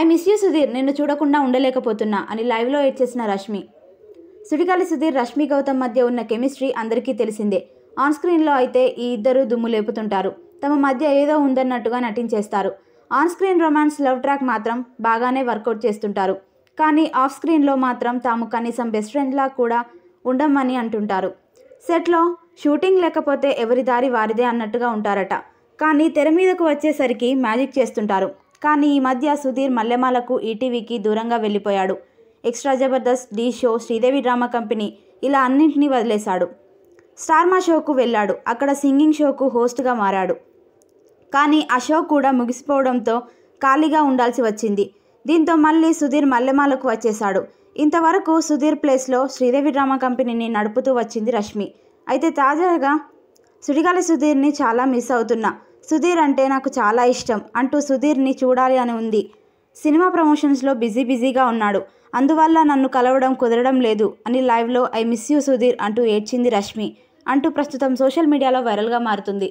I miss you Sudheer. నిన్ను చూడకుండా ఉండలేకపోతున్నా అని లైవ్లో ఏడ్చేసిన రష్మి. సుడిగాలి సుధీర్ రష్మి గౌతమ్ మధ్య ఉన్న కెమిస్ట్రీ అందరికీ తెలిసిందే. ఆన్ స్క్రీన్లో అయితే ఈ ఇద్దరు దుమ్ము లేపుతుంటారు. తమ మధ్య ఏదో ఉందన్నట్టుగా నటించేస్తారు. On screen romance love track మాత్రం బాగానే వర్కౌట్ చేస్తుంటారు. కానీ ఆఫ్ స్క్రీన్లో మాత్రం తాము కనీసం బెస్ట్ ఫ్రెండ్లా కూడా ఉండమని అంటుంటారు. సెట్లో షూటింగ్ లేకపోతే ఎవరి దారి వారిదే అన్నట్టుగా ఉంటారట. కానీ తెర మీదకు వచ్చేసరికి మ్యాజిక్ చేస్తుంటారు. కానీ ఈ మధ్య సుధీర్ మల్లెమాలకు ఈటీవీకి దూరంగా వెళ్ళిపోయాడు. Extra Jabardasth Dhee show Sridevi drama company ఇలా అన్నింటినీ వదిలేశాడు. స్టార్మా షోకు వెళ్ళాడు. అక్కడ సింగింగ్ షోకు హోస్ట్గా మారాడు. కానీ ఆ షో కూడా ముగిసిపోవడంతో ఖాళీగా ఉండాల్సి వచ్చింది. దీంతో మళ్ళీ సుధీర్ మల్లెమాలకు వచ్చేశాడు. ఇంతవరకు సుధీర్ ప్లేస్లో శ్రీదేవి డ్రామా కంపెనీని నడుపుతూ వచ్చింది రష్మి. అయితే తాజాగా సుడిగాలి సుధీర్ని చాలా మిస్ అవుతున్నా. సుధీర్ అంటే నాకు చాలా ఇష్టం అంటూ సుధీర్ని చూడాలి అని ఉంది. సినిమా ప్రమోషన్స్లో బిజీ బిజీగా ఉన్నాడు. అందువల్ల నన్ను కలవడం కుదరడం లేదు అని లైవ్లో ఐ మిస్ యూ సుధీర్ అంటూ ఏడ్చింది రష్మి అంటూ ప్రస్తుతం సోషల్ మీడియాలో వైరల్గా మారుతుంది.